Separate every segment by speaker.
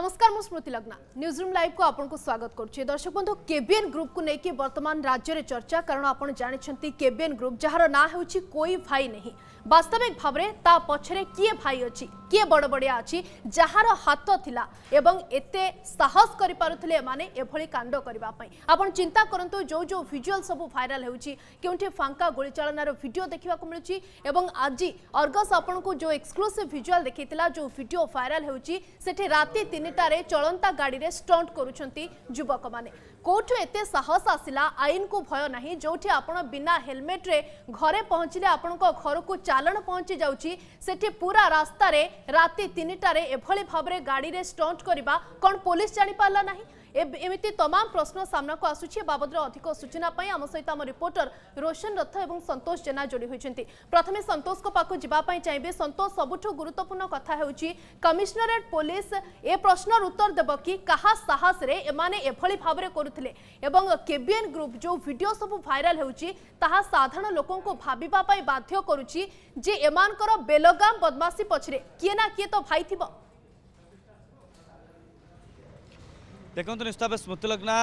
Speaker 1: नमस्कार मु स्मृति लग्ना न्यूजरूम लाइव को आपको स्वागत करुचे दर्शक बंधु केबीएन ग्रुप को लेकिन बर्तमान राज्य में चर्चा कारण आप जानते केबीएन ग्रुप जार ना हो कोई भाई नहीं वास्तविक भाव में ता पछरे किए भाई अच्छी किए बड़ बड़िया अच्छी जार हाथ थिला एवं एते साहस कर पारुथिले एमाने एभଳି कांड करबा पई आपण चिंता करंतु जो जो विजुअल सब वायरल होउची केउठे फांका गोली चालनार वीडियो देखिबा को मिलुची एवं आज अर्गस आपण को जो एक्सक्लूसिव विजुअल देखैतिला जो वीडियो वायरल होउची सेठी राती ଅନିତାରେ ଚଳନ୍ତା ଗାଡ଼ିରେ ଷ୍ଟଣ୍ଟ କରୁଛନ୍ତି ଯୁବକମାନେ କେଉଁଠୁ ଏତେ ସାହସ ଆସିଲା ଆଇନକୁ ଭୟ ନାହିଁ ଯେଉଁଠି ଆପଣ ବିନା ହେଲମେଟରେ ଘରେ ପହଞ୍ଚିଲେ ଆପଣଙ୍କ ଘରକୁ ଚାଲାଣ ପହଞ୍ଚି ଯାଉଛି ସେଠି ପୁରା ରାସ୍ତାରେ ରାତି ତିନିଟାରେ ଏଭଳି ଭାବରେ ଗାଡ଼ିରେ ଷ୍ଟଣ୍ଟ କରିବା କ'ଣ ପୋଲିସ ଜାଣିପାରିଲା ନାହିଁ এমিতি তমাম প্রশ্ন সামনাকু আসুচি এ বাবদরে অধিক সূচনা পাই আম সহিত আম রিপোর্টর রোশন রথ এবং সন্তোষ জেনা যোড়ি হয়েছেন প্রথমে সন্তোষক পাখ যা চাইবে সন্তোষ সবুঠু গুরুত্বপূর্ণ কথা হচ্ছে কমিশনরেট পুলিশ এ প্রশ্নর উত্তর দেব কি কাহা সাহসরে এমানে এভাবে ভাবে করুলে এবং কেবিএন গ্রুপ যে ভিডিও সব ভাইরাল হচ্ছে তাহা সাধারণ লোক ভাবিবা বাধ্য করুছি যে এমানকর বেলগাম বদমাসী পছরে কিয়ে না কিয়ে তো ভাই থিবা
Speaker 2: দেখুন নিস্তাবেশ স্মৃতিলଗ୍ନା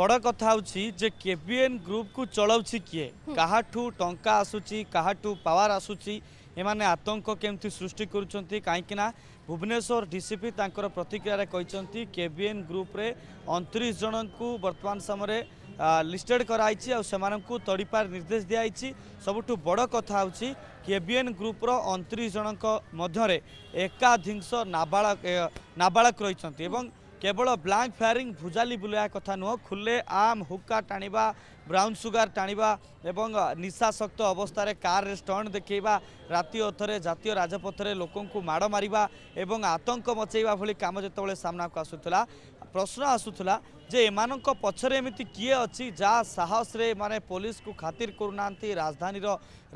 Speaker 2: বড় কথা হচ্ছে যে কেবিএন গ্রুপ কু চলাউছি কিয়ে কাহাঠু টঙ্কা আসুচি কাহাঠু পাওয়ার আসুচি এমানে আতঙ্ক কেমতি সৃষ্টি করছেন কাইকি না ভুবনেশ্বর ডিসিপি তাঁর প্রতিক্রিয়ায় কিন্তু কেবিএন গ্রুপরে অনত্রিশ জনকু বর্তমান সময় লিষ্টেড করাইছি আপনার তড়িপার নির্দেশ দিয়েছি সবুঠু বড় কথা হচ্ছে কেবিএন গ্রুপর অনত্রিশ জনক মধ্যে একাধিংশ নাবাড়ক নাবাড়ক রয়েছেন এবং কেবল ব্লাঙ্ক ফায়ারিং ভুজালি বুলাইয়া কথা নুহ খুলে আম হুক্কা টাণিবা ব্রাউন সুগার টাণিবা এবং নিশাসক্ত অবস্থায় কার্রে ষ্টন্ট দেখাইবা ରାତି ଅଥରେ ଜାତୀୟ ରାଜପଥରେ ଲୋକଙ୍କୁ ମାଡ଼ ମାରିବା ଏବଂ ଆତଙ୍କ ମଚେଇବା ଭଳି କାମ ଯେତେବେଳେ ସାମ୍ନାକୁ ଆସୁଥିଲା ପ୍ରଶ୍ନ ଆସୁଥିଲା ଯେ ଏମାନଙ୍କ ପଛରେ ଏମିତି କିଏ ଅଛି ଯାହା ସାହସରେ ଏମାନେ ପୋଲିସକୁ ଖାତିର କରୁନାହାନ୍ତି ରାଜଧାନୀର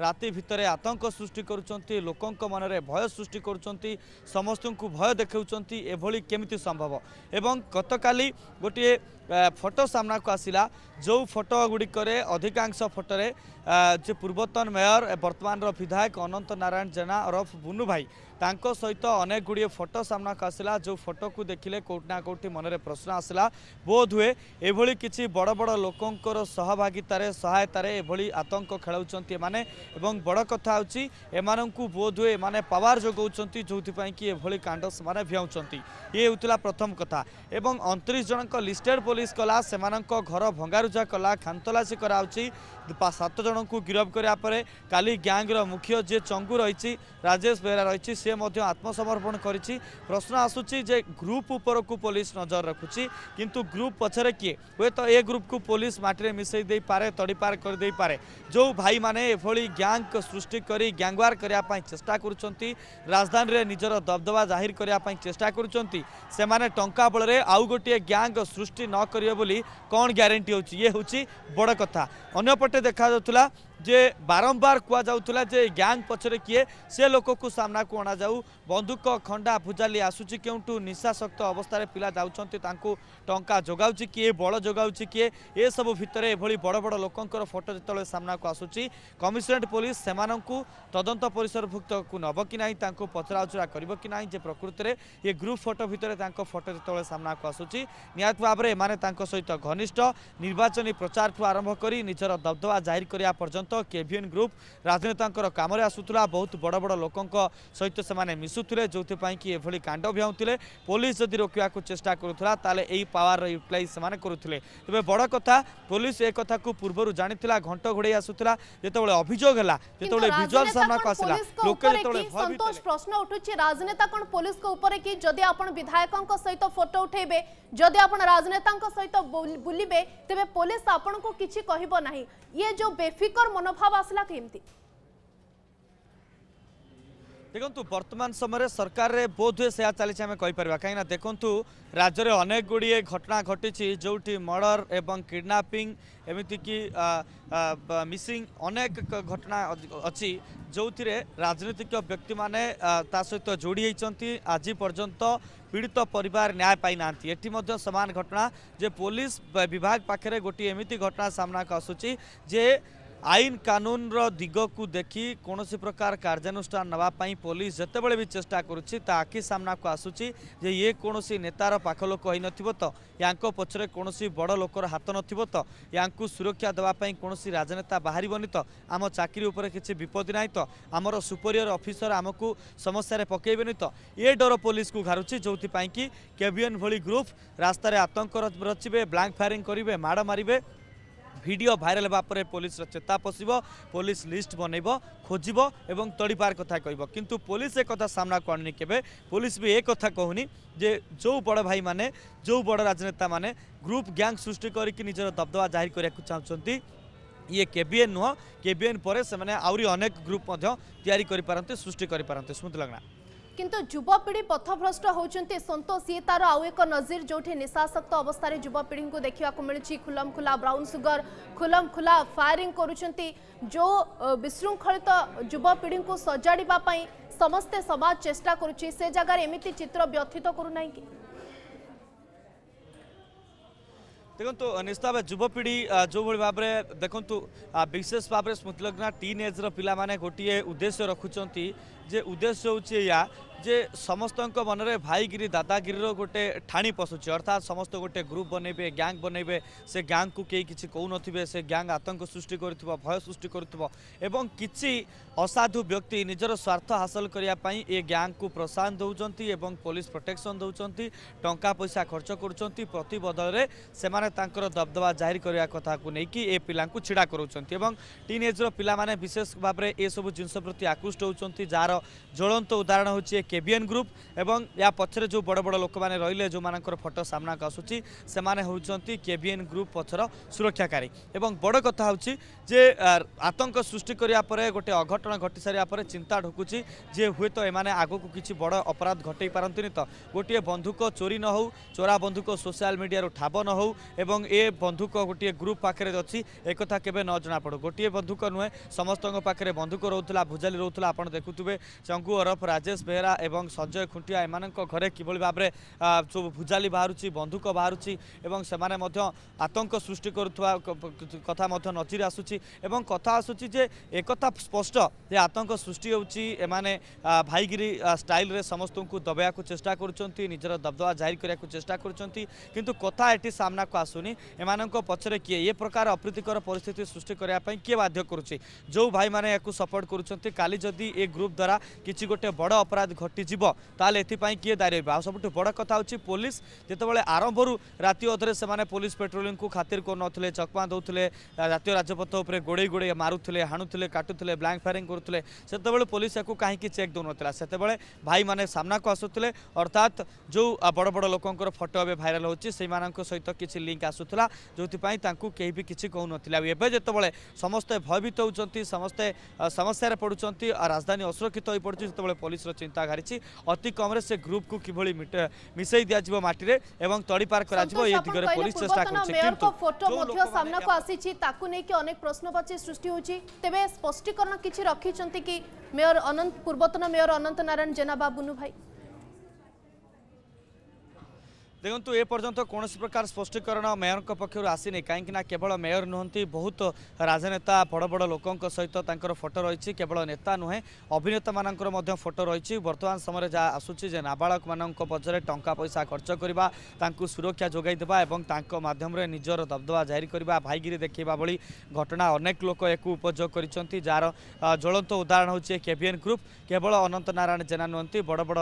Speaker 2: ରାତି ଭିତରେ ଆତଙ୍କ ସୃଷ୍ଟି କରୁଛନ୍ତି ଲୋକଙ୍କ ମନରେ ଭୟ ସୃଷ୍ଟି କରୁଛନ୍ତି ସମସ୍ତଙ୍କୁ ଭୟ ଦେଖାଉଛନ୍ତି ଏଭଳି କେମିତି ସମ୍ଭବ ଏବଂ ଗତକାଲି ଗୋଟିଏ ଫଟୋ ସାମ୍ନାକୁ ଆସିଲା ଯେଉଁ ଫଟୋ ଗୁଡ଼ିକରେ ଅଧିକାଂଶ ଫଟୋରେ যে পূর্বতন মেয়র বর্তমানর বিধায়ক অনন্ত নারায়ণ ଜେନା ଅରଫ ବୁନୁ ଭାଇ ତାଙ୍କ ସହିତ ଅନେକ ଗୁଡ଼ିଏ ଫଟୋ ସାମ୍ନାକୁ ଆସିଲା ଯେଉଁ ଫଟୋକୁ ଦେଖିଲେ କେଉଁଠି ନା କେଉଁଠି ମନରେ ପ୍ରଶ୍ନ ଆସିଲା ବୋଧହୁଏ ଏଭଳି କିଛି ବଡ଼ ବଡ଼ ଲୋକଙ୍କର ସହଭାଗିତାରେ ସହାୟତାରେ ଏଭଳି ଆତଙ୍କ ଖେଳାଉଛନ୍ତି ଏମାନେ ଏବଂ ବଡ଼ କଥା ହେଉଛି ଏମାନଙ୍କୁ ବୋଧହୁଏ ଏମାନେ ପାୱାର ଯୋଗାଉଛନ୍ତି ଯେଉଁଥିପାଇଁ କି ଏଭଳି କାଣ୍ଡ ସେମାନେ ଭିଆଉଛନ୍ତି ଇଏ ହେଉଥିଲା ପ୍ରଥମ କଥା ଏବଂ ଅଣତିରିଶ ଜଣଙ୍କ ଲିଷ୍ଟେଡ୍ ପୋଲିସ କଲା ସେମାନଙ୍କ ଘର ଭଙ୍ଗାରୁଜା କଲା ଖାନ୍ତଲାସି କରାହେଉଛି ସାତ ଜଣଙ୍କୁ ଗିରଫ କରିବା ପରେ କାଲି ଗ୍ୟାଙ୍ଗର ମୁଖ୍ୟ ଯିଏ ଚଙ୍ଗୁ ରହିଛି ରାଜେଶ ବେହେରା ରହିଛି ସେ ମଧ୍ୟ ଆତ୍ମସମର୍ପଣ କରିଛି ପ୍ରଶ୍ନ ଆସୁଛି ଯେ ଗ୍ରୁପ୍ ଉପରକୁ ପୋଲିସ ନଜର ରଖୁଛି କିନ୍ତୁ ଗ୍ରୁପ୍ ପଛରେ କିଏ ହୁଏତ ଏ ଗ୍ରୁପ୍କୁ ପୋଲିସ ମାଟିରେ ମିଶାଇ ଦେଇପାରେ ତଡ଼ିପାର କରିଦେଇପାରେ ଯେଉଁ ଭାଇମାନେ ଏଭଳି ଗ୍ୟାଙ୍ଗ ସୃଷ୍ଟି କରି ଗ୍ୟାଙ୍ଗୱାର କରିବା ପାଇଁ ଚେଷ୍ଟା କରୁଛନ୍ତି ରାଜଧାନୀରେ ନିଜର ଦବଦବା ଜାହିର କରିବା ପାଇଁ ଚେଷ୍ଟା କରୁଛନ୍ତି ସେମାନେ ଟଙ୍କା ବଳରେ ଆଉ ଗୋଟିଏ ଗ୍ୟାଙ୍ଗ ସୃଷ୍ଟି ନ କରିବେ ବୋଲି କ'ଣ ଗ୍ୟାରେଣ୍ଟି ହେଉଛି ଇଏ ହେଉଛି ବଡ଼ କଥା ଅନ୍ୟପଟେ ଦେଖାଯାଉଥିଲା ଯେ ବାରମ୍ବାର କୁହାଯାଉଥିଲା ଯେ ଗ୍ୟାଙ୍ଗ ପଛରେ କିଏ ସେ ଲୋକକୁ ସାମ୍ନାକୁ ଅଣାଯାଉ ବନ୍ଧୁକ ଖଣ୍ଡା ଭୁଜାଲି ଆସୁଛି କେଉଁଠୁ ନିଶାଶକ୍ତ ଅବସ୍ଥାରେ ପିଲା ଯାଉଛନ୍ତି ତାଙ୍କୁ ଟଙ୍କା ଯୋଗାଉଛି କିଏ ବଳ ଯୋଗାଉଛି କିଏ ଏସବୁ ଭିତରେ ଏଭଳି ବଡ଼ ବଡ଼ ଲୋକଙ୍କର ଫଟୋ ଯେତେବେଳେ ସାମ୍ନାକୁ ଆସୁଛି କମିଶନରେଟ୍ ପୋଲିସ ସେମାନଙ୍କୁ ତଦନ୍ତ ପରିସରଭୁକ୍ତକୁ ନେବ କି ନାହିଁ ତାଙ୍କୁ ପଚରାଉଚରା କରିବ କି ନାହିଁ ଯେ ପ୍ରକୃତରେ ଏ ଗ୍ରୁପ୍ ଫଟୋ ଭିତରେ ତାଙ୍କ ଫଟୋ ଯେତେବେଳେ ସାମ୍ନାକୁ ଆସୁଛି ନିହାତି ଭାବରେ ଏମାନେ ତାଙ୍କ ସହିତ ଘନିଷ୍ଠ ନିର୍ବାଚନୀ ପ୍ରଚାରଠୁ ଆରମ୍ଭ କରି ନିଜର ଦବଦବା ଜାହିର କରିବା ପର୍ଯ୍ୟନ୍ତ ପର୍ଯ୍ୟନ୍ତ କେଭିଏନ୍ ଗ୍ରୁପ୍ ରାଜନେତାଙ୍କର କାମରେ ଆସୁଥିଲା ବହୁତ ବଡ଼ ବଡ଼ ଲୋକଙ୍କ ସହିତ ସେମାନେ ମିଶୁଥିଲେ ଯେଉଁଥିପାଇଁ କି ଏଭଳି କାଣ୍ଡ ଭ୍ୟାଉଥିଲେ ପୋଲିସ ଯଦି ରୋକିବାକୁ ଚେଷ୍ଟା କରୁଥିଲା ତାହେଲେ ଏହି ପାୱାରର ୟୁଟିଲାଇଜ୍ ସେମାନେ କରୁଥିଲେ ତେବେ ବଡ଼ କଥା ପୋଲିସ ଏ କଥାକୁ ପୂର୍ବରୁ ଜାଣିଥିଲା ଘଣ୍ଟ ଘୋଡ଼େଇ ଆସୁଥିଲା ଯେତେବେଳେ ଅଭିଯୋଗ ହେଲା ଯେତେବେଳେ ଭିଜୁଆଲ ସାମ୍ନାକୁ ଆସିଲା ଲୋକେ
Speaker 1: ଯେତେବେଳେ ସନ୍ତୋଷ ପ୍ରଶ୍ନ ଉଠୁଛି ରାଜନେତା କ'ଣ ପୋଲିସଙ୍କ ଉପରେ କି ଯଦି ଆପଣ ବିଧାୟକଙ୍କ ସହିତ ଫଟୋ ଉଠେଇବେ जदि आप राजनेता सहित बुलवे तेज पुलिस आपन को किसी कहना ये जो बेफिकर मनोभाव आसला कमी
Speaker 2: দেখন্তু বর্তমান সময়ে সরকারের বোধহয় সেয়া চালছে আমি কইপারা কিনা দেখন্তু রাজ্যের অনেক গুড়িয়ে ঘটনা ঘটিছি যেটি মর্ডর এবং কিডনাপিং এমিতিকি মিসিং অনেক ঘটনা অছি যে রাজনৈতিক ব্যক্তি মানে তা সহিত যোড়ি হয়েছেন আজ পর্যন্ত পীড়িত পরিবার ন্যায় পাই না এটি মধ্যে সমান ঘটনা যে পুলিশ বিভাগ পাখে গোটি এমিতি ঘটনা সামনাকে আসুচি যে ଆଇନ କାନୁନର ଦିଗକୁ ଦେଖି କୌଣସି ପ୍ରକାର କାର୍ଯ୍ୟାନୁଷ୍ଠାନ ନେବା ପାଇଁ ପୋଲିସ ଯେତେବେଳେ ବି ଚେଷ୍ଟା କରୁଛି ତା ଆଖି ସାମ୍ନାକୁ ଆସୁଛି ଯେ ଇଏ କୌଣସି ନେତାର ପାଖଲୋକ ହୋଇନଥିବ ତ ୟାଙ୍କ ପଛରେ କୌଣସି ବଡ଼ ଲୋକର ହାତ ନଥିବ ତ ୟାଙ୍କୁ ସୁରକ୍ଷା ଦେବା ପାଇଁ କୌଣସି ରାଜନେତା ବାହାରିବନି ତ ଆମ ଚାକିରି ଉପରେ କିଛି ବିପତ୍ତି ନାହିଁ ତ ଆମର ସୁପରିୟର ଅଫିସର ଆମକୁ ସମସ୍ୟାରେ ପକାଇବେନି ତ ଏ ଡର ପୋଲିସକୁ ଘାରୁଛି ଯେଉଁଥିପାଇଁ କି କେବିଏନ୍ ଭଳି ଗ୍ରୁପ୍ ରାସ୍ତାରେ ଆତଙ୍କ ରଚିବେ ବ୍ଲାଙ୍କ ଫାୟାରିଂ କରିବେ ମାଡ଼ ମାରିବେ ভিডিও ভাইরাল হওয়া পরে পুলিশর চেতা পশিব পুলিশ লিষ্ট বনাইব খোঁজব এবং তড়িপার কথা কহব কিন্তু পুলিশ এ কথা সামনাকু আনুনি কেবে পুলিশ বি এ কথা কহুনি যে ଯେଉଁ ବଡ଼ ଭାଇମାନେ ଯେଉଁ ବଡ଼ ରାଜନେତାମାନେ ଗ୍ରୁପ୍ ଗ୍ୟାଙ୍ଗ ସୃଷ୍ଟି କରିକି ନିଜର ଦବଦବା ଜାହିର କରିବାକୁ ଚାହୁଁଛନ୍ତି ଇଏ କେବିଏନ୍ ନୁହଁ କେବିଏନ୍ ପରେ ସେମାନେ ଆହୁରି ଅନେକ ଗ୍ରୁପ୍ ମଧ୍ୟ ତିଆରି କରିପାରନ୍ତି ସୃଷ୍ଟି କରିପାରନ୍ତି ସ୍ମୃତି ଲଗ୍ନା
Speaker 1: किंतु युवपीढ़ी पथभ्रष्ट हो सतोष ये तार आउ एक नजीर जो निशासक्त अवस्था युवपीढ़ी को देखा मिली खुलम खुला ब्राउन सुगर खुलम खुला फायरिंग करो विशृंखलित युवपीढ़ी को सजाड़ापी समस्ते समाज चेष्टा कर जगार एमती चित्र व्यथित करूना कि
Speaker 2: দেখন্তু ନିଶ୍ଚିତ ଯୁବପିଢ଼ି ଯେଉଁଭଳି ଭାବରେ ଦେଖନ୍ତୁ ବିଶେଷ ଭାବରେ ସ୍ମୃତିଲଗ୍ନା ଟିନ୍ ଏଜ୍ର ପିଲାମାନେ ଗୋଟିଏ ଉଦ୍ଦେଶ୍ୟ ରଖୁଛନ୍ତି ଯେ ଉଦ୍ଦେଶ୍ୟ ହେଉଛି ଏହା যে ସମସ୍ତଙ୍କ ମନରେ ଭାଇଗିରି ଦାଦାଗିରିର ଗୋଟେ ଠାଣି ପଶୁଛି ଅର୍ଥାତ୍ ସମସ୍ତେ ଗୋଟେ ଗ୍ରୁପ୍ ବନେଇବେ ଗ୍ୟାଙ୍ଗ ବନେଇବେ ସେ ଗ୍ୟାଙ୍ଗକୁ କେହି କିଛି କହୁନଥିବେ ସେ ଗ୍ୟାଙ୍ଗ ଆତଙ୍କ ସୃଷ୍ଟି କରୁଥିବ ଭୟ ସୃଷ୍ଟି କରୁଥିବ ଏବଂ କିଛି ଅସାଧୁ ବ୍ୟକ୍ତି ନିଜର ସ୍ୱାର୍ଥ ହାସଲ କରିବା ପାଇଁ ଏ ଗ୍ୟାଙ୍ଗକୁ ପ୍ରୋତ୍ସାହନ ଦେଉଛନ୍ତି ଏବଂ ପୋଲିସ ପ୍ରୋଟେକ୍ସନ୍ ଦେଉଛନ୍ତି ଟଙ୍କା ପଇସା ଖର୍ଚ୍ଚ କରୁଛନ୍ତି ପ୍ରତି ବଦଳରେ ସେମାନେ ତାଙ୍କର ଦବଦବା ଜାହିର କରିବା କଥାକୁ ନେଇକି ଏ ପିଲାଙ୍କୁ ଛିଡ଼ା କରାଉଛନ୍ତି ଏବଂ ଟିନ୍ ଏଜ୍ର ପିଲାମାନେ ବିଶେଷ ଭାବରେ ଏସବୁ ଜିନିଷ ପ୍ରତି ଆକୃଷ୍ଟ ହେଉଛନ୍ତି ଯାହାର ଜ୍ୱଳନ୍ତ ଉଦାହରଣ ହେଉଛି কেবিএন গ্রুপ এবং ୟା পছরে যে বড় বড় লোক মানে রহলে যার ফটো সামনাক আসুচি সে হচ্ছেন কেবিএন গ্রুপ পছর সুরক্ষাকারী এবং বড় কথা হচ্ছে যে আতঙ্ক সৃষ্টি করা পরে গোটে অঘটন ঘটি সারা পরে চিন্তা ঢুকুচি যে হুয়েত এমানে আগুক কিছু বড় অপরাধ ঘটাই পারতিনি তো গোটিয়ে বন্ধুক চোরি ন হো চোরা বন্ধুক সোশিয়াল মিডিয়ার ঠাব ন হো এবং এ বন্ধুক গোটিয়ে গ্রুপ পাখে অছি একথা কেবে ন জনাপড়ু গোটিয়ে বন্ধুক নুহে সমস্ত পাখে বন্ধুক রোলা ভুজালি রোলা আপনার দেখুবে চঙ্গু অরফ রাজেশ বেহরা ଏବଂ ସଞ୍ଜୟ ଖୁଣ୍ଟିଆ ଏମାନଙ୍କ ଘରେ କିଭଳି ଭାବରେ ଯେଉଁ ଭୁଜାଲି ବାହାରୁଛି ବନ୍ଧୁକ ବାହାରୁଛି ଏବଂ ସେମାନେ ମଧ୍ୟ ଆତଙ୍କ ସୃଷ୍ଟି କରୁଥିବା କଥା ମଧ୍ୟ ନଜିର ଆସୁଛି ଏବଂ କଥା ଆସୁଛି ଯେ ଏକଥା ସ୍ପଷ୍ଟ ଯେ ଆତଙ୍କ ସୃଷ୍ଟି ହେଉଛି ଏମାନେ ଭାଇଗିରି ଷ୍ଟାଇଲରେ ସମସ୍ତଙ୍କୁ ଦବାଇବାକୁ ଚେଷ୍ଟା କରୁଛନ୍ତି ନିଜର ଦବଦବା ଜାହିର କରିବାକୁ ଚେଷ୍ଟା କରୁଛନ୍ତି କିନ୍ତୁ କଥା ଏଠି ସାମ୍ନାକୁ ଆସୁନି ଏମାନଙ୍କ ପଛରେ କିଏ ଏ ପ୍ରକାର ଅପ୍ରୀତିକର ପରିସ୍ଥିତି ସୃଷ୍ଟି କରିବା ପାଇଁ କିଏ ବାଧ୍ୟ କରୁଛି ଯେଉଁ ଭାଇମାନେ ଏହାକୁ ସପୋର୍ଟ କରୁଛନ୍ତି କାଲି ଯଦି ଏ ଗ୍ରୁପ୍ ଦ୍ୱାରା କିଛି ଗୋଟେ ବଡ଼ ଅପରାଧ ঘটিযোগ তাহলে এপাই কি দায়ী রহবে আবুঠু বড় কথা হচ্ছে পুলিশ যেতবে আরম্ভর রাতে অধরে সে পুলিশ পেট্রোলিং খাতির করুলে চকমা দৌলে জাতীয় রাজপথ উপরে গোড়াই গোড়াই মারুলে হাণুলে কাটুলে ব্লাঙ্ক ফায়ারিং করুলে সেতবে পুলিশ এখন কী চেক দেউনলা সেতবে ভাই মানে সামনাকু আসুলে অর্থাৎ যে বড় বড় লোকর ফটো এবার ভাইরাল হচ্ছে সেই সহিত কিছু লিঙ্ক আসুলা যেপাই তাঁকু কেউ বি কিছু কৌনলা এবে যেতবে সমস্তে ভয়ভীত হচ্ছেন সমস্তে সমস্যার পড়ুচ্ছেন রাজধানী অসুরক্ষিত হয়ে পড়ছে সেতবে পুলিশের চিন্তা ବାହାରିଛି ଅତି କମ୍ରେ ସେ ଗ୍ରୁପକୁ କିଭଳି ମିଶାଇ ଦିଆଯିବ ମାଟିରେ ଏବଂ ତଡ଼ିପାର କରାଯିବ ଏ ଦିଗରେ ପୋଲିସ চেষ্টা করছে
Speaker 1: কিন্তু ফটো মধ্য সামনাকু আসিছি তাকু নেকি অনেক প্রশ্নবাচী সৃষ্টি হউচি তেবে স্পষ্টীকরণ কিছু রাখিছন্তি কি মেয়র অনন্ত পূর্বতন মেয়র অনন্ত নারায়ণ জেনা বাবুনু ভাই
Speaker 2: দেখুন এ পর্যন্ত কৌশি প্রকার স্পষ্টীকরণ মেয়র পক্ষ আসিনি কাইকি না কেবল মেয়র নুহতি বহুত রাজনেতা বড় বড় লোক সহ তাঁর ফটো রয়েছে কেবল নেতা নুহে অভিনেতা মান ফটো রয়েছে বর্তমান সময় যা আসুচি যে নাবাড়ক মান পছরে টঙ্কা পয়সা খরচ করা তাঁর সুরক্ষা যোগাই দেওয়া এবং তাঁর মাধ্যমে নিজের দবদবা জারি করা ভাইগিরি দেখা ভি ঘটনা অনেক লোক একু উপযোগ করেছেন যার জ্বলন্ত উদাহরণ হচ্ছে কেভিএন গ্রুপ কেবল অনন্ত নারায়ণ জেনা নুহতি বড় বড়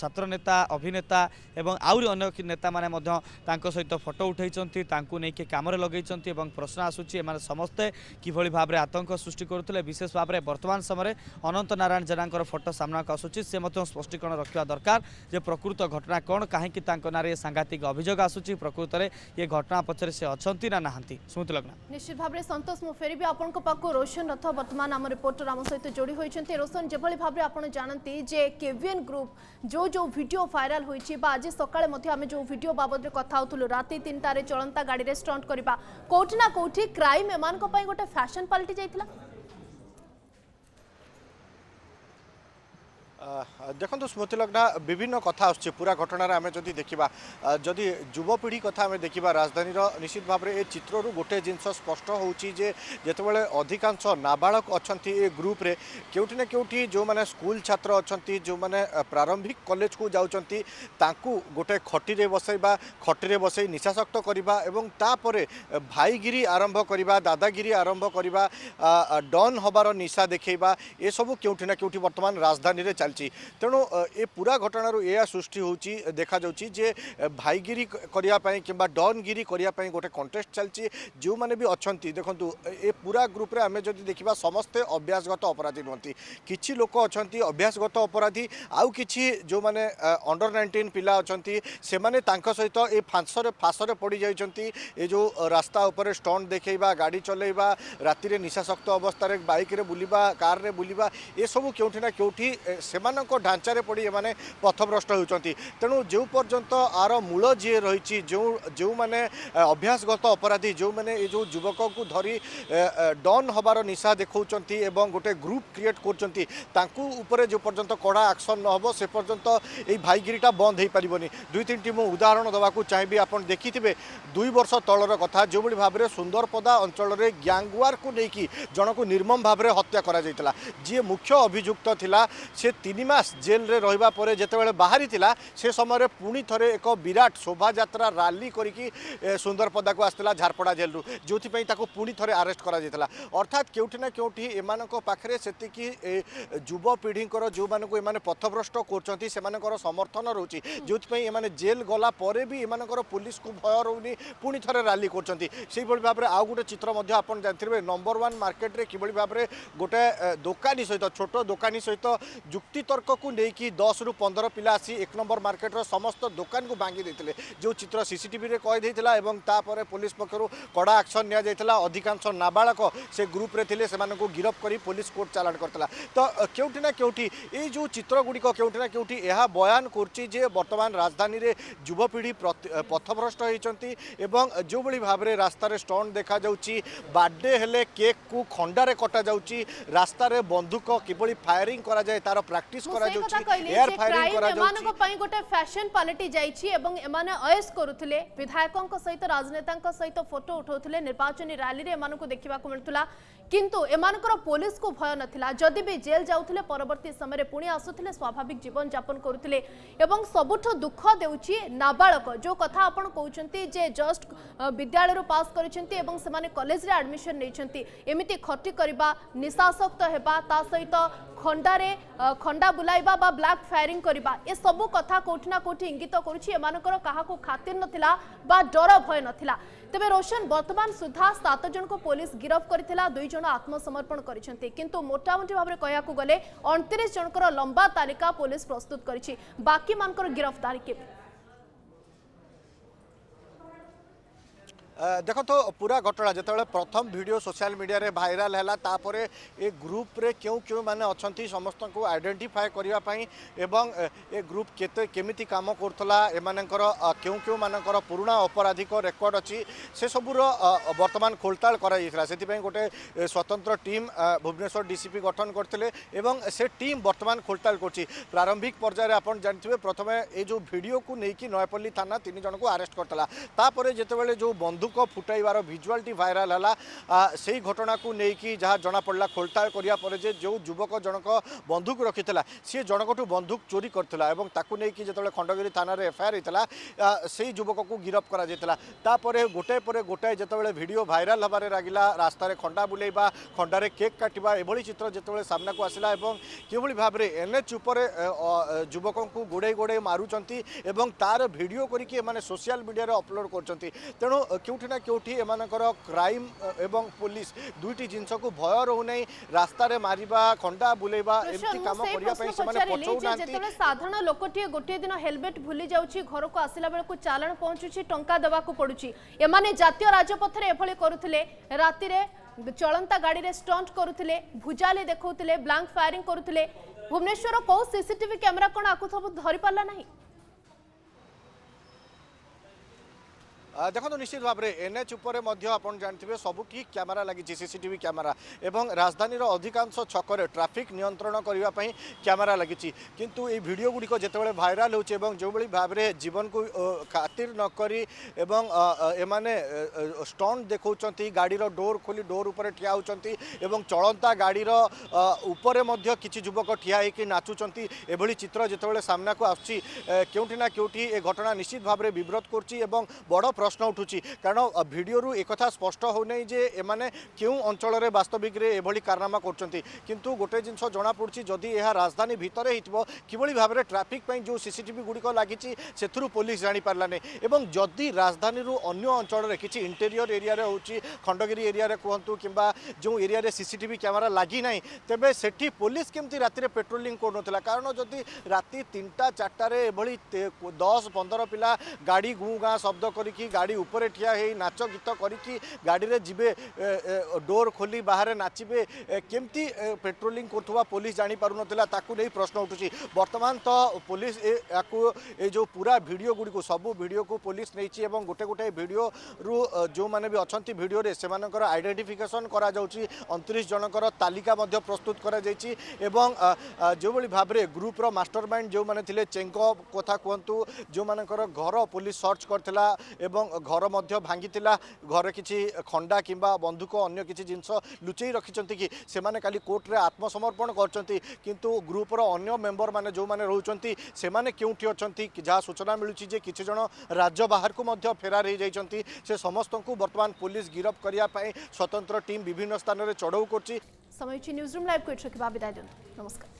Speaker 2: ছাত্রনেতা অভিনেতা এবং আহরি অনেক নেতা নেতামানে ମଧ୍ୟ ତାଙ୍କ ସହିତ ଫଟୋ ଉଠାଇଛନ୍ତି ତାଙ୍କୁ ନେଇକି କାମରେ ଲଗାଇଛନ୍ତି ଏବଂ ପ୍ରଶ୍ନ ଆସୁଛି ଏମାନେ ସମସ୍ତେ କିଭଳି ଭାବରେ ଆତଙ୍କ ସୃଷ୍ଟି କରୁଥିଲେ ବିଶେଷ ଭାବରେ ବର୍ତ୍ତମାନ ସମୟରେ ଅନନ୍ତ ନାରାୟଣ ଜେନାଙ୍କର ଫଟୋ ସାମ୍ନାକୁ ଆସୁଛି ସେ ମଧ୍ୟ ସ୍ପଷ୍ଟୀକରଣ ରଖିବା ଦରକାର ଯେ ପ୍ରକୃତ ଘଟଣା କ'ଣ କାହିଁକି ତାଙ୍କ ନାଁରେ ସାଂଘାତିକ ଅଭିଯୋଗ ଆସୁଛି ପ୍ରକୃତରେ ଏ ଘଟଣା ପଛରେ ସେ ଅଛନ୍ତି ନା ନାହାନ୍ତି ସ୍ମୃତି ଲଗ୍ନା
Speaker 1: ନିଶ୍ଚିତ ଭାବରେ ସନ୍ତୋଷ ମୁଁ ଫେରିବି ଆପଣଙ୍କ ପାଖକୁ ରୋଶନ ରଥ ବର୍ତ୍ତମାନ ଆମ ରିପୋର୍ଟର ଆମ ସହିତ ଯୋଡ଼ି ହୋଇଛନ୍ତି ରୋଶନ যেভাবে ভাবে আপনার জাঁতি যে কেভিএন গ্রুপ যে যে ভিডিও ভাইরাল হয়েছে বা আজ সকালে আমি যে ভিডিও બાબতৰ কথা হ'ল ৰাতি 3 তাৰি চলন্ত গাড়ীৰে ষ্টাণ্ট কৰিব পা কোঠনা কোঠী ক্রাইম ইমানক পই গটা ফেচন পাৰ্টি যাইছিল
Speaker 3: ଦେଖନ୍ତୁ ସ୍ମୃତି ଲଗ୍ନା ବିଭିନ୍ନ କଥା ଆସୁଛି ପୁରା ଘଟଣାରେ ଆମେ ଯଦି ଦେଖିବା ଯଦି ଯୁବପିଢ଼ି କଥା ଆମେ ଦେଖିବା ରାଜଧାନୀର ନିଶ୍ଚିତ ଭାବରେ ଏ ଚିତ୍ରରୁ ଗୋଟେ ଜିନିଷ ସ୍ପଷ୍ଟ ହେଉଛି ଯେ ଯେତେବେଳେ ଅଧିକାଂଶ ନାବାଳକ ଅଛନ୍ତି ଏ ଗ୍ରୁପ୍ରେ କେଉଁଠି ନା କେଉଁଠି ଯେଉଁମାନେ ସ୍କୁଲ ଛାତ୍ର ଅଛନ୍ତି ଯେଉଁମାନେ ପ୍ରାରମ୍ଭିକ କଲେଜକୁ ଯାଉଛନ୍ତି ତାଙ୍କୁ ଗୋଟେ ଖଟିରେ ବସାଇବା ଖଟିରେ ବସାଇ ନିଶାସକ୍ତ କରିବା ଏବଂ ତାପରେ ଭାଇଗିରି ଆରମ୍ଭ କରିବା ଦାଦାଗିରି ଆରମ୍ଭ କରିବା ଡନ୍ ହେବାର ନିଶା ଦେଖେଇବା ଏସବୁ କେଉଁଠି ନା କେଉଁଠି ବର୍ତ୍ତମାନ ରାଜଧାନୀରେ ଚାଲିଛି ଚାଲିଛି ତେଣୁ ଏ ପୁରା ଘଟଣାରୁ ଏହା ସୃଷ୍ଟି ହେଉଛି ଦେଖାଯାଉଛି ଯେ ଭାଇଗିରି କରିବା ପାଇଁ କିମ୍ବା ଡନ୍ଗିରି କରିବା ପାଇଁ ଗୋଟେ କଣ୍ଟେଷ୍ଟ ଚାଲିଛି ଯେଉଁମାନେ ବି ଅଛନ୍ତି ଦେଖନ୍ତୁ ଏ ପୁରା ଗ୍ରୁପ୍ରେ ଆମେ ଯଦି ଦେଖିବା ସମସ୍ତେ ଅଭ୍ୟାସଗତ ଅପରାଧୀ ନୁହନ୍ତି କିଛି ଲୋକ ଅଛନ୍ତି ଅଭ୍ୟାସଗତ ଅପରାଧୀ ଆଉ କିଛି ଯେଉଁମାନେ ଅଣ୍ଡର ନାଇଣ୍ଟିନ୍ ପିଲା ଅଛନ୍ତି ସେମାନେ ତାଙ୍କ ସହିତ ଏ ଫାଂସରେ ଫାଶରେ ପଡ଼ିଯାଇଛନ୍ତି ଏ ଯେଉଁ ରାସ୍ତା ଉପରେ ଷ୍ଟଣ୍ଟ ଦେଖେଇବା ଗାଡ଼ି ଚଲେଇବା ରାତିରେ ନିଶାସକ୍ତ ଅବସ୍ଥାରେ ବାଇକ୍ରେ ବୁଲିବା କାର୍ରେ ବୁଲିବା ଏସବୁ କେଉଁଠି ନା କେଉଁଠି ସେମାନେ ସେମାନଙ୍କ ଢାଞ୍ଚାରେ ପଡ଼ି ଏମାନେ ପଥଭ୍ରଷ୍ଟ ହେଉଛନ୍ତି ତେଣୁ ଯେଉଁ ପର୍ଯ୍ୟନ୍ତ ଆର ମୂଳ ଯିଏ ରହିଛି ଯେଉଁ ଯେଉଁମାନେ ଅଭ୍ୟାସଗତ ଅପରାଧୀ ଯେଉଁମାନେ ଏ ଯେଉଁ ଯୁବକକୁ ଧରି ଡନ୍ ହେବାର ନିଶା ଦେଖାଉଛନ୍ତି ଏବଂ ଗୋଟେ ଗ୍ରୁପ୍ କ୍ରିଏଟ୍ କରୁଛନ୍ତି ତାଙ୍କୁ ଉପରେ ଯେଉଁ ପର୍ଯ୍ୟନ୍ତ କଡ଼ା ଆକ୍ସନ୍ ନ ହେବ ସେ ପର୍ଯ୍ୟନ୍ତ ଏଇ ଭାଇଗିରିଟା ବନ୍ଦ ହୋଇପାରିବନି ଦୁଇ ତିନିଟି ମୁଁ ଉଦାହରଣ ଦେବାକୁ ଚାହିଁବି ଆପଣ ଦେଖିଥିବେ ଦୁଇ ବର୍ଷ ତଳର କଥା ଯେଉଁଭଳି ଭାବରେ ସୁନ୍ଦରପଦା ଅଞ୍ଚଳରେ ଗ୍ୟାଙ୍ଗୱାରକୁ ନେଇକି ଜଣକୁ ନିର୍ମମ ଭାବରେ ହତ୍ୟା କରାଯାଇଥିଲା ଯିଏ ମୁଖ୍ୟ ଅଭିଯୁକ୍ତ ଥିଲା ସେ ତିନି ମାସ ଜେଲ୍ରେ ରହିବା ପରେ ଯେତେବେଳେ ବାହାରିଥିଲା ସେ ସମୟରେ ପୁଣି ଥରେ ଏକ ବିରାଟ ଶୋଭାଯାତ୍ରା ରାଲି କରିକି ସୁନ୍ଦରପଦାକୁ ଆସିଥିଲା ଝାରପଡ଼ା ଜେଲ୍ରୁ ଯେଉଁଥିପାଇଁ ତାକୁ ପୁଣି ଥରେ ଆରେଷ୍ଟ କରାଯାଇଥିଲା ଅର୍ଥାତ୍ କେଉଁଠି ନା କେଉଁଠି ଏମାନଙ୍କ ପାଖରେ ସେତିକି ଯୁବପିଢ଼ିଙ୍କର ଯେଉଁମାନଙ୍କୁ ଏମାନେ ପଥଭ୍ରଷ୍ଟ କରୁଛନ୍ତି ସେମାନଙ୍କର ସମର୍ଥନ ରହୁଛି ଯେଉଁଥିପାଇଁ ଏମାନେ ଜେଲ୍ ଗଲା ପରେ ବି ଏମାନଙ୍କର ପୋଲିସକୁ ଭୟ ରହୁନି ପୁଣି ଥରେ ରାଲି କରୁଛନ୍ତି ସେହିଭଳି ଭାବରେ ଆଉ ଗୋଟେ ଚିତ୍ର ମଧ୍ୟ ଆପଣ ଜାଣିଥିବେ ନମ୍ବର ୱାନ୍ ମାର୍କେଟରେ କିଭଳି ଭାବରେ ଗୋଟେ ଦୋକାନୀ ସହିତ ଛୋଟ ଦୋକାନୀ ସହିତ ଯୁକ୍ତି ତର୍କକୁ ନେଇକି ଦଶରୁ ପନ୍ଦର ପିଲା ଆସି ଏକ ନମ୍ବର ମାର୍କେଟର ସମସ୍ତ ଦୋକାନକୁ ଭାଙ୍ଗି ଦେଇଥିଲେ ଯେଉଁ ଚିତ୍ର ସିସିଟିଭିରେ କହିଦେଇଥିଲା ଏବଂ ତାପରେ ପୋଲିସ ପକ୍ଷରୁ କଡ଼ା ଆକ୍ସନ୍ ନିଆଯାଇଥିଲା ଅଧିକାଂଶ ନାବାଳକ ସେ ଗ୍ରୁପରେ ଥିଲେ ସେମାନଙ୍କୁ ଗିରଫ କରି ପୋଲିସ କୋର୍ଟ ଚାଲାଣ କରିଥିଲା ତ କେଉଁଠି ନା କେଉଁଠି ଏଇ ଯେଉଁ ଚିତ୍ର ଗୁଡ଼ିକ କେଉଁଠି ନା କେଉଁଠି ଏହା ବୟାନ କରୁଛି ଯେ ବର୍ତ୍ତମାନ ରାଜଧାନୀରେ ଯୁବପିଢ଼ି ପଥଭ୍ରଷ୍ଟ ହୋଇଛନ୍ତି ଏବଂ ଯେଉଁଭଳି ଭାବରେ ରାସ୍ତାରେ ଷ୍ଟଣ୍ଟ ଦେଖାଯାଉଛି ବାର୍ଥଡେ ହେଲେ କେକ୍କୁ ଖଣ୍ଡାରେ କଟାଯାଉଛି ରାସ୍ତାରେ ବନ୍ଧୁକ କିଭଳି ଫାୟାରିଂ କରାଯାଏ ତାର ପ୍ରାକ୍ଟିସ୍
Speaker 1: প্র্যাকটিস
Speaker 3: করা
Speaker 1: যাচ্ছে
Speaker 3: এয়ার
Speaker 1: ফায়ারিং
Speaker 3: করা
Speaker 1: যাচ্ছে
Speaker 3: এমানক
Speaker 1: পাই গোটে ফ্যাশন পাল্টি যাইছি এবং এমানে অয়েস করুথিলে বিধায়কଙ୍କ সহিত রাজনেতাଙ୍କ সহিত ফটো উঠাউথিলে নির্বাচনী র্যালি রে এমানক দেখিবাকু মিলুতলা କିନ୍ତୁ ଏମାନଙ୍କର ପୋଲିସକୁ ଭୟ ନଥିଲା ଯଦି ବି ଜେଲ ଯାଉଥିଲେ ପରବର୍ତ୍ତୀ ସମୟରେ ପୁଣି ଆସୁଥିଲେ ସ୍ୱାଭାବିକ ଜୀବନଯାପନ କରୁଥିଲେ ଏବଂ ସବୁଠୁ ଦୁଃଖ ଦେଉଛି ନାବାଳକ ଯେଉଁ କଥା ଆପଣ କହୁଛନ୍ତି ଯେ ଜଷ୍ଟ ବିଦ୍ୟାଳୟରୁ ପାସ୍ କରିଛନ୍ତି ଏବଂ ସେମାନେ କଲେଜରେ ଆଡମିସନ ନେଇଛନ୍ତି ଏମିତି ଖଟି କରିବା ନିଶାସକ୍ତ ହେବା ତା ସହିତ ଖଣ୍ଡାରେ ଖଣ୍ଡା ବୁଲାଇବା ବା ବ୍ଲାକ୍ ଫାୟାରିଂ କରିବା ଏସବୁ କଥା କେଉଁଠି ନା କେଉଁଠି ଇଙ୍ଗିତ କରୁଛି ଏମାନଙ୍କର କାହାକୁ ଖାତିର ନଥିଲା ବା ଡର ଭୟ ନଥିଲା ତେବେ ରୋଶନ ବର୍ତ୍ତମାନ ସୁଦ୍ଧା ସାତ ଜଣଙ୍କୁ ପୋଲିସ ଗିରଫ କରିଥିଲା ଦୁଇ ଜଣ ଆତ୍ମସମର୍ପଣ କରିଛନ୍ତି କିନ୍ତୁ ମୋଟାମୋଟି ଭାବରେ କହିବାକୁ ଗଲେ ଅଣତିରିଶ ଜଣଙ୍କର ଲମ୍ବା ତାଲିକା ପୋଲିସ ପ୍ରସ୍ତୁତ କରିଛି ବାକିମାନଙ୍କର ଗିରଫଦାରୀ କେବେ
Speaker 3: ଦେଖ ତ ପୁରା ଘଟଣା ଯେତେବେଳେ ପ୍ରଥମ ଭିଡ଼ିଓ ସୋସିଆଲ ମିଡ଼ିଆରେ ଭାଇରାଲ ହେଲା ତାପରେ ଏ ଗ୍ରୁପ୍ରେ କେଉଁ କେଉଁମାନେ ଅଛନ୍ତି ସମସ୍ତଙ୍କୁ ଆଇଡେଣ୍ଟିଫାଏ କରିବା ପାଇଁ ଏବଂ ଏ ଗ୍ରୁପ୍ କେତେ କେମିତି କାମ କରୁଥିଲା ଏମାନଙ୍କର କେଉଁ କେଉଁମାନଙ୍କର ପୁରୁଣା ଅପରାଧିକ ରେକର୍ଡ଼ ଅଛି ସେସବୁର ବର୍ତ୍ତମାନ ଖୋଳତାଡ଼ କରାଯାଇଥିଲା ସେଥିପାଇଁ ଗୋଟେ ସ୍ୱତନ୍ତ୍ର ଟିମ୍ ଭୁବନେଶ୍ୱର ଡିସିପି ଗଠନ କରିଥିଲେ ଏବଂ ସେ ଟିମ୍ ବର୍ତ୍ତମାନ ଖୋଳତାଡ଼ କରୁଛି ପ୍ରାରମ୍ଭିକ ପର୍ଯ୍ୟାୟରେ ଆପଣ ଜାଣିଥିବେ ପ୍ରଥମେ ଏ ଯେଉଁ ଭିଡ଼ିଓକୁ ନେଇକି ନୟାପଲ୍ଲୀ ଥାନା ତିନି ଜଣଙ୍କୁ ଆରେଷ୍ଟ କରିଥିଲା ତାପରେ ଯେତେବେଳେ ଯେଉଁ ବନ୍ଧୁକ ଫୁଟାଇବାର ଭିଜୁଆଲ୍ଟି ଭାଇରାଲ୍ ହେଲା ସେହି ଘଟଣାକୁ ନେଇକି ଯାହା ଜଣାପଡ଼ିଲା ଖୋଳତାଡ଼ କରିବା ପରେ ଯେ ଯେଉଁ ଯୁବକ ଜଣକ ବନ୍ଧୁକ ରଖିଥିଲା ସିଏ ଜଣଙ୍କଠୁ ବନ୍ଧୁକ ଚୋରି କରିଥିଲା ଏବଂ ତାକୁ ନେଇକି ଯେତେବେଳେ ଖଣ୍ଡଗିରି ଥାନାରେ ଏଫ୍ଆଇଆର୍ ହୋଇଥିଲା ସେହି ଯୁବକକୁ ଗିରଫ କରାଯାଇଥିଲା ତାପରେ ଗୋଟାଏ ପରେ ଗୋଟାଏ ଯେତେବେଳେ ଭିଡ଼ିଓ ଭାଇରାଲ୍ ହେବାରେ ଲାଗିଲା ରାସ୍ତାରେ ଖଣ୍ଡା ବୁଲେଇବା ଖଣ୍ଡାରେ କେକ୍ କାଟିବା ଏଭଳି ଚିତ୍ର ଯେତେବେଳେ ସାମ୍ନାକୁ ଆସିଲା ଏବଂ କିଭଳି ଭାବରେ ଏନ୍ଏଚ୍ ଉପରେ ଯୁବକଙ୍କୁ ଗୋଡ଼େଇ ଗୋଡ଼େଇ ମାରୁଛନ୍ତି ଏବଂ ତାର ଭିଡ଼ିଓ କରିକି ଏମାନେ ସୋସିଆଲ୍ ମିଡ଼ିଆରେ ଅପଲୋଡ଼ କରୁଛନ୍ତି ତେଣୁ କେଉଁ কেউঠি না কেউঠি এমানকর ক্রাইম এবং পুলিশ দুইটি
Speaker 1: জিনিসক ভয়
Speaker 3: রহুনা
Speaker 1: রাস্তার
Speaker 3: মারিবা
Speaker 1: খন্ডা
Speaker 3: বুলাইবা এমতি
Speaker 1: কাম করিয়া
Speaker 3: পাই
Speaker 1: সেমানে পছৌ নাহান্তি যেতবে সাধারণ লোকটি গোটিয়ে দিন হেলমেট ভুলি যাউছি ঘরকু আসিলা বেলকু চালান পৌঁছুছি টঙ্কা দেবাকু পড়ুছি এমানে জাতীয় রাজপথরে এভলি করুলে রাতিরে চলন্তা গাড়িরে স্টন্ট করুলে ভুজালে দেখাউলে ব্লাঙ্ক ফায়ারিং করুলে ভুবনেশ্বর কেউ সিসিটিভি ক্যামেরা কোণ আকু সব
Speaker 3: ধরিপারা না দেখুন নিশ্চিত ভাবে এনএচ উপরে মধ্য আপনার জাঁথিবে সবুটি ক্যামেরা লাগিছে সিসিটিভি ক্যামেরা এবং রাজধানীর অধিকাংশ ছকরে ট্রাফিক নিয়ন্ত্রণ করা ক্যামেরা লাগিছে কিন্তু এই ভিডিও গুড়ি যেতবে ভাইরাল হচ্ছে এবং যেভাবে ভাবে জীবনক খাতির নকি এবং এমানে স্টন্ট দেখছেন গাড়ির ডোর খোলি ডোর উপরে ঠিয়া হচ্ছেন এবং চলন্তা গাড়ির উপরে মধ্য কিছু যুবক ঠিয়া হয়ে নাচুচার এভাবে চিত্র যেতবে সামনাকু আসছে কেউটি না কেউটি এ ঘটনা নিশ্চিত ভাবে বিব্রত করছি এবং বড় প্রশ্ন প্রশ্ন উঠুছি কারণ ভিডিওরু একথা স্পষ্ট হোনাই যে এমানে কেউ অঞ্চলের বাস্তবিকরে এভাবে কারনামা করছেন কিন্তু গোটে জিনিস জনাপড়ুছি যদি এহা রাজধানী ভিতরে হইথিব কিভাবে ভাবে ট্রাফিক পাই যে সিসিটিভি গুড়ি লাগিছি সেথুরু পুলিশ জাঁপারে এবং যদি রাজধানী অন্য অঞ্চলের কিছু ইন্টেরিয়র এরিয়ার হচ্ছে খণ্ডগিরি এরিয়ার কুহতু কিংবা যে এরিয়ার সিসিটিভি ক্যামেরা লাগি না তেমনি সেটি পুলিশ কমিটি রাতে পেট্রোলিং করুনলা কারণ যদি রাতে তিনটা চারটার এভাবে দশ পনেরো পিলা গাড়ি গুঁ গাঁ শব্দ করি গাড়ি উপরে ঠিয়া হয়ে নাচ গীত করি গাড়ি যাবে ডোর খোলি বাহারে নাচবে কেমতি পেট্রোলিং করুয়া পুলিশ জাঁপার তাকে নিয়ে প্রশ্ন উঠুছি বর্তমান তো পুলিশ এ যে পুরা ভিডিও গুড়ি সবু ভিডিও কু পুলিশ নিয়েছি এবং গোটে গোটে ভিডিও রু যে ভিডিও ভিডিওরে সে আইডেন্টিফিকেসন করা যাচ্ছে অনত্রিশ জনকর তালিকা প্রস্তুত করা যাই এবং যেভাবে ভাবে গ্রুপর মাস্টর মাইন্ড যে চেঙ্গ কথা কুহতু যে ঘর পুলিশ সর্চ করে এবং घर भाँगिला घर खा कन्धुक अन्य कि जस लुचे कोर्ट कोर्टी आत्मसमर्पण गर्छ कि ग्रुप र अन्य मेम्बर मौसम केही अूचना मिल्छजारको फेरार स
Speaker 1: समस्तु बर्तन पुलिस गिरफाई स्वतंत्र टीम विभिन्न स्थानले चढाउँछ नमस्कार